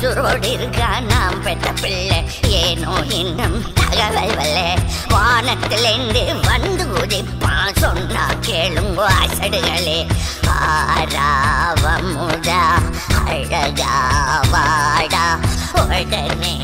உசுரோடு இருக்கா நாம் பெற்ற பிள்ளை. ஏனோ இன்னும் தகவல் வல்ல. வானத்திலேந்து வந்து உதிப்பா சொன்னா கேளுங்க அசடுகளே ஆராவமுதா அழகா வாடா உடனே